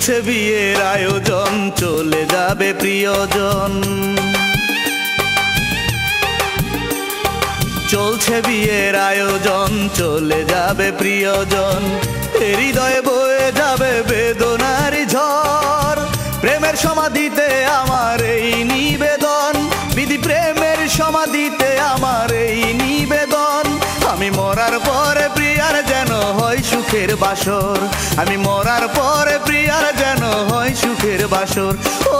চলছে বিয়ের আয়োজন, চলে যাবে প্রিয়জন। চলছে বিয়ের আয়োজন, চলে যাবে প্রিয়জন। হৃদয়ে বয়ে যাবে বেদনার ঝড়। প্রেমের সমাধিতে আমার এই নিবেদন। বিধি প্রেমের সমাধিতে আমার এই নিবেদন। আমি মরার পরে প্রিয়ার যেন হয় সুখের বাসর। আমি মরার পরে প্রিয়ার যেন হয় সুখের বাসর ও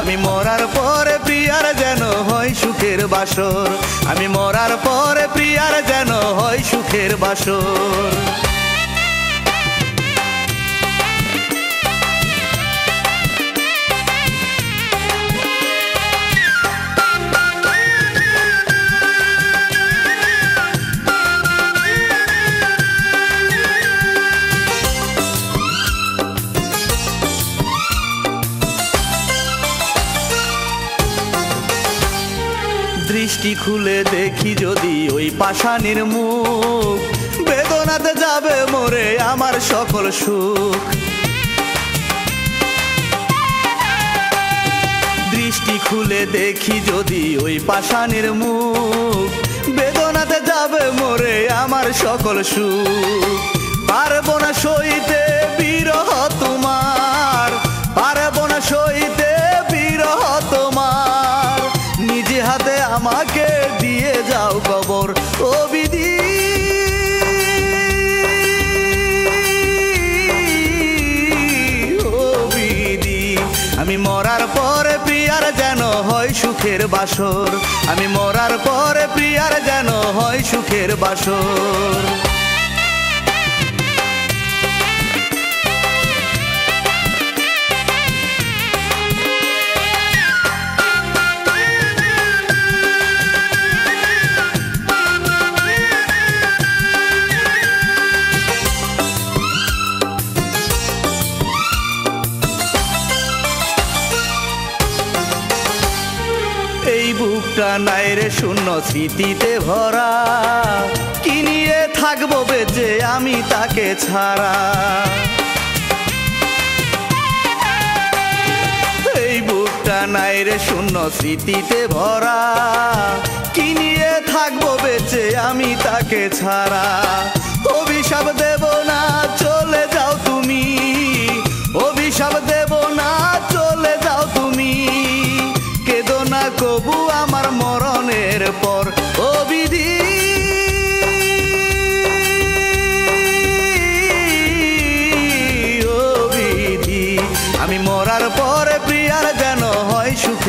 আমি মরার পরে প্রিয়ার যেন হয় সুখের বাসর। আমি মরার পরে প্রিয়ার যেন হয় সুখের বাসর। দৃষ্টি খুলে দেখি যদি ওই পাষাণের মুখ। বেদনাতে যাবে মোরে আমার সকল সুখ। দৃষ্টি খুলে দেখি যদি ওই পাষাণের মুখ। বেদনাতে যাবে মোরে আমার সকল সুখ। পারব না সইতে বিরহ তোমার। যাও কবর ও আমি মরার পরে প্রিয়ার যেন হয় সুখের বাসর। আমি মরার পরে প্রিয়ার যেন হয় সুখের বাসর। এই বুকটা নাই রে শূন্য স্মৃতিতে ভরা। কি নিয়ে থাকব বেঁচে আমি তাকে ছাড়া? এই বুকটা নাই রে শূন্য স্মৃতিতে ভরা। কি নিয়ে থাকব বেঁচে আমি তাকে ছাড়া? অভিশাপ দেব না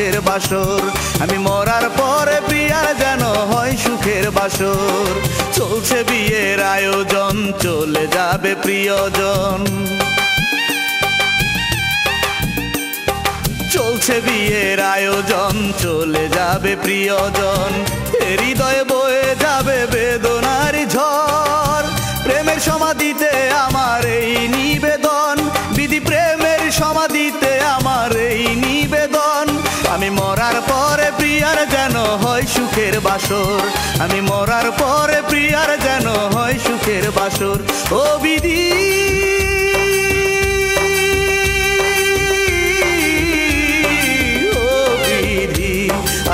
সুখের বাসর। আমি মরার পরে প্রিয়ার যেন হয় সুখের বাসর। চলছে বিয়ের আয়োজন, চলে যাবে প্রিয়জন। চলছে বিয়ের আয়োজন, চলে যাবে প্রিয়জন। হৃদয়ে বয়ে যাবে বেদনার মরার পরে প্রিয়ার যেন হয় সুখের বাসর। আমি মরার পরে প্রিয়ার যেন হয় সুখের বাসর। ও বিধি।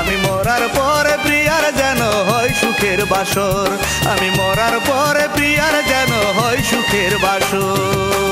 আমি মরার পরে প্রিয়ার যেন হয় সুখের বাসর। আমি মরার পরে প্রিয়ার যেন হয় সুখের বাসর।